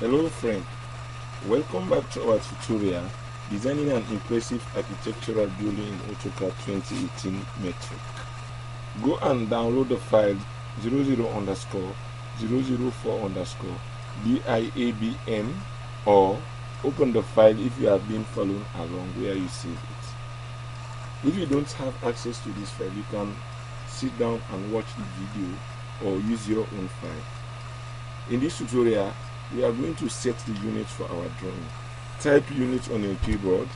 Hello friend, welcome back to our tutorial designing an impressive architectural building in AutoCAD 2018 metric. Go and download the file 00 underscore 004 underscore DIABM or open the file if you have been following along where you save it. If you don't have access to this file, you can sit down and watch the video or use your own file. In this tutorial, we are going to set the units for our drawing. Type unit on your keyboard.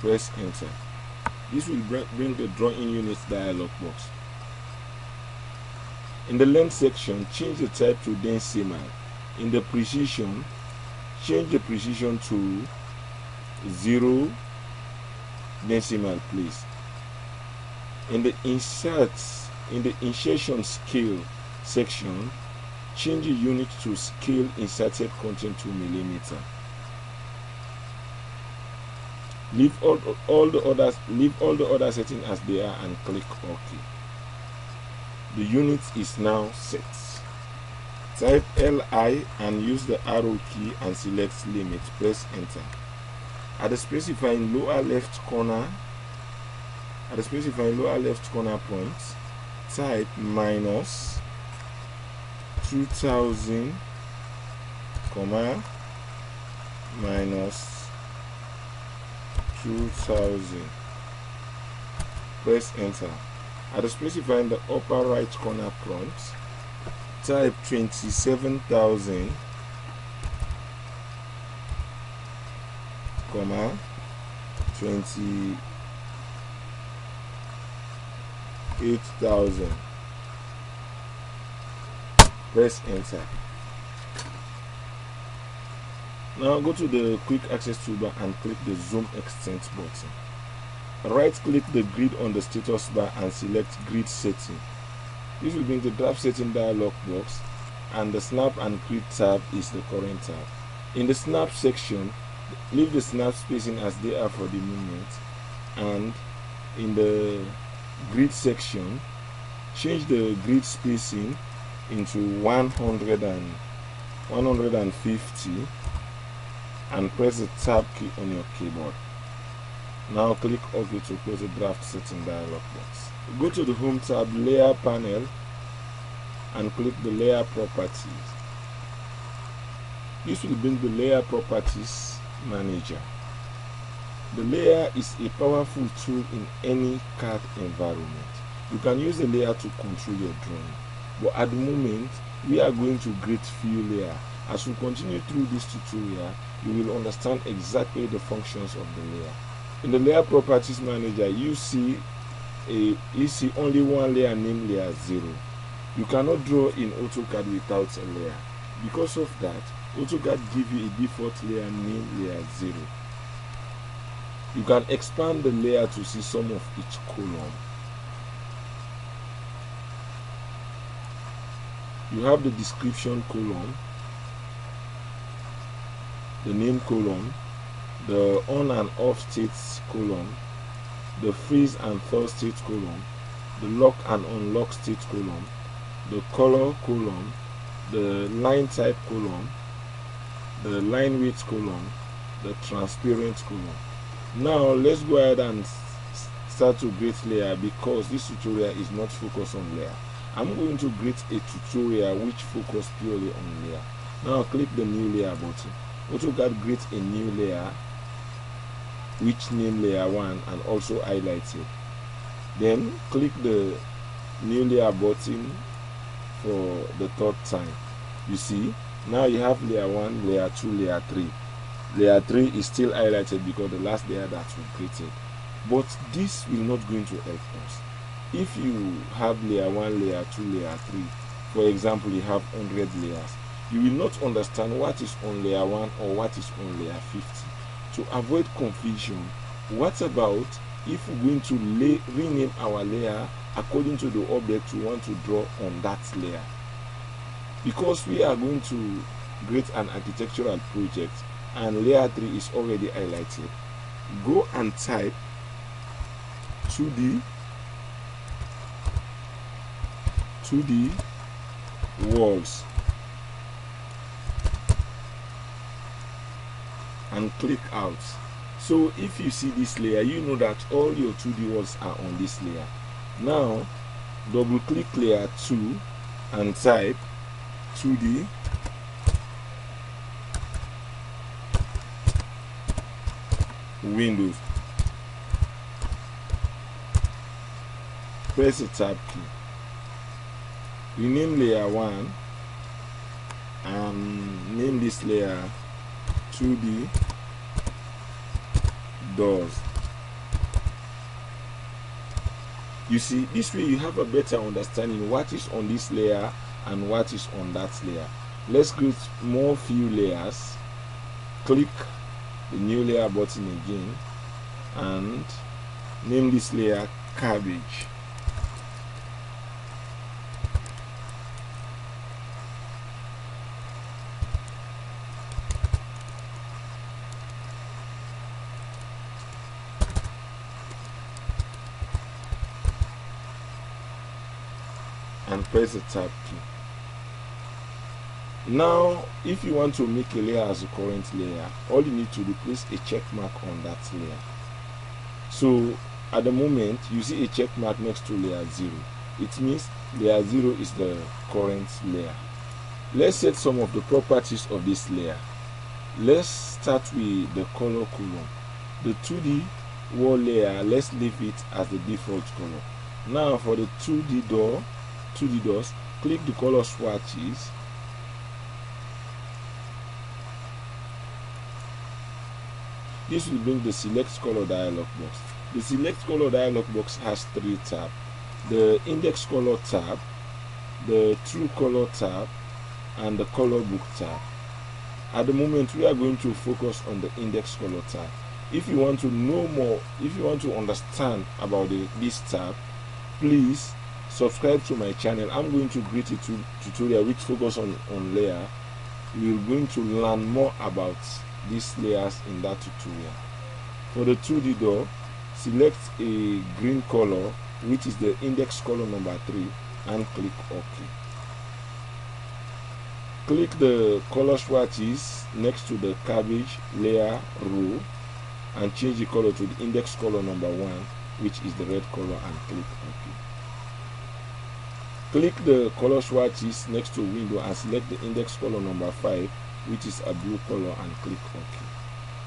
Press enter. This will bring the drawing units dialog box. In the length section, change the type to decimal. In the precision, change the precision to 0 decimal please. In the inserts, in the insertion scale section, change the unit to scale inserted content to millimeter. Leave all, all the others leave all the other settings as they are and click OK. The unit is now set. Type LI and use the arrow key and select limit. Press enter. At the specifying lower left corner, at the specifying lower left corner point, type minus 2000 comma minus 2000 press enter. At the specifying the upper right corner prompt type 27000 comma 20 8000 press enter. Now go to the quick access toolbar and click the zoom extent button. Right click the grid on the status bar and select grid setting. This will bring the draft setting dialog box and the snap and grid tab is the current tab. In the snap section leave the snap spacing as they are for the moment and in the grid section change the grid spacing into 100 and 150 and press the tab key on your keyboard. Now click ok to close the draft setting dialog box. Go to the home tab layer panel and click the layer properties. This will bring the layer properties manager the layer is a powerful tool in any CAD environment. You can use the layer to control your drawing. But at the moment, we are going to create few layer. As we continue through this tutorial, you will understand exactly the functions of the layer. In the layer properties manager, you see a you see only one layer named layer 0. You cannot draw in AutoCAD without a layer. Because of that, AutoCAD give you a default layer named layer 0 you can expand the layer to see some of each column. You have the description column the name column the on and off states column the freeze and thaw state column the lock and unlock state column the color column the line type column the line width column the transparent column now let's go ahead and start to create layer because this tutorial is not focused on layer i'm going to create a tutorial which focus purely on layer now click the new layer button. AutoCAD create a new layer which name layer 1 and also highlight it then click the new layer button for the third time. You see now you have layer 1 layer 2 layer 3 layer 3 is still highlighted because the last layer that we created. But this will not going to help us. If you have layer 1 layer 2 layer 3 for example you have 100 layers you will not understand what is on layer 1 or what is on layer 50 to avoid confusion what about if we're going to lay, rename our layer according to the object we want to draw on that layer? Because we are going to create an architectural project and layer 3 is already highlighted. Go and type 2d 2d walls and click out. So if you see this layer you know that all your 2d walls are on this layer. Now double click layer 2 and type 2d windows. Press the tab key. Rename layer 1 and name this layer 2d doors. You see this way you have a better understanding what is on this layer and what is on that layer. Let's create more few layers. Click the new layer button again and name this layer cabbage. And press the tab key now if you want to make a layer as a current layer all you need to do place a check mark on that layer. So at the moment you see a check mark next to layer 0 it means layer 0 is the current layer. Let's set some of the properties of this layer. Let's start with the color column. The 2d wall layer let's leave it as the default color. Now for the 2d door 2d doors click the color swatches this will bring the select color dialog box. The select color dialog box has three tabs the index color tab the true color tab and the color book tab. At the moment we are going to focus on the index color tab. If you want to know more if you want to understand about the, this tab please subscribe to my channel. I'm going to create a tutorial which focus on on layer. We're going to learn more about these layers in that tutorial. For the 2d door select a green color which is the index color number 3 and click ok. Click the color swatches next to the cabbage layer row and change the color to the index color number 1 which is the red color and click ok. Click the color swatches next to window and select the index color number 5 which is a blue color and click ok.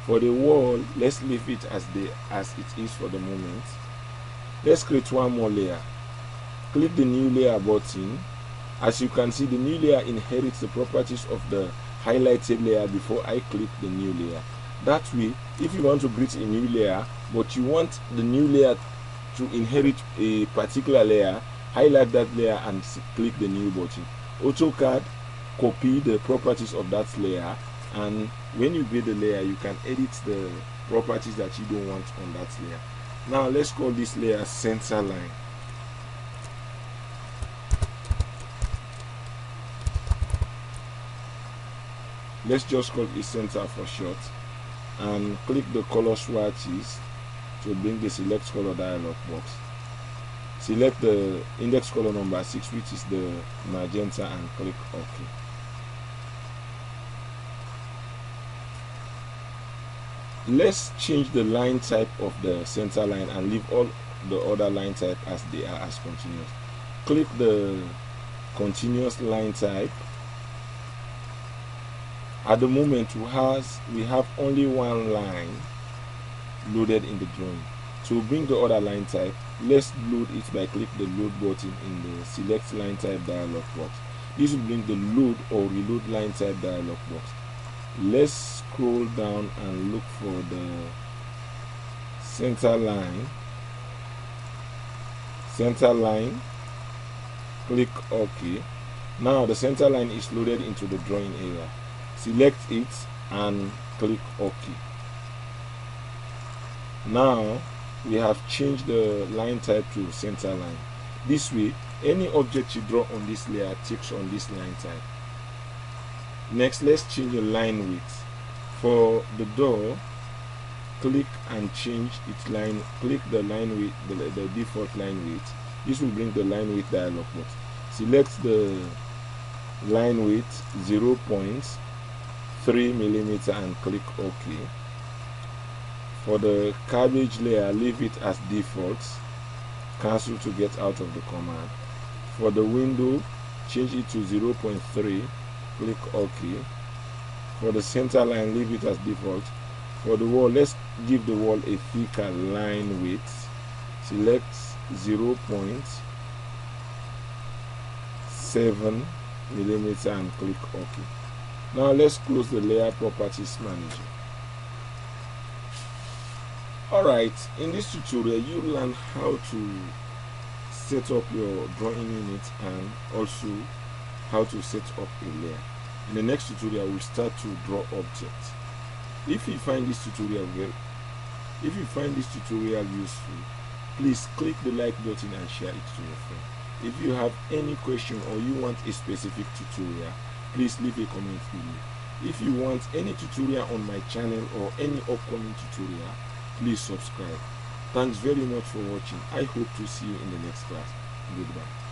For the wall let's leave it as the as it is for the moment. Let's create one more layer. Click the new layer button. As you can see the new layer inherits the properties of the highlighted layer before i click the new layer. That way if you want to create a new layer but you want the new layer to inherit a particular layer highlight that layer and click the new button. AutoCAD copy the properties of that layer and when you build the layer you can edit the properties that you don't want on that layer. Now let's call this layer center line. Let's just call it center for short and click the color swatches to bring the select color dialog box. Select the index color number 6 which is the magenta and click ok let's change the line type of the center line and leave all the other line type as they are as continuous. Click the continuous line type. At the moment we has we have only one line loaded in the drawing to bring the other line type let's load it by click the load button in the select line type dialog box. This will bring the load or reload line type dialog box let's scroll down and look for the center line. Center line. Click ok. Now the center line is loaded into the drawing area. Select it and click ok. Now we have changed the line type to center line. This way any object you draw on this layer takes on this line type next let's change the line width. For the door click and change its line click the line width the, the default line width. This will bring the line width dialog box select the line width 0.3 millimeter and click ok. For the cabbage layer leave it as default. Cancel to get out of the command. For the window change it to 0.3 click ok. For the center line leave it as default. For the wall let's give the wall a thicker line width. Select 0.7 millimeter and click ok. Now let's close the layer properties manager. Alright in this tutorial you learn how to set up your drawing unit and also how to set up a layer in the next tutorial we'll start to draw objects. If you find this tutorial well if you find this tutorial useful please click the like button and share it to your friend. If you have any question or you want a specific tutorial please leave a comment below. If you want any tutorial on my channel or any upcoming tutorial please subscribe. Thanks very much for watching. I hope to see you in the next class. Goodbye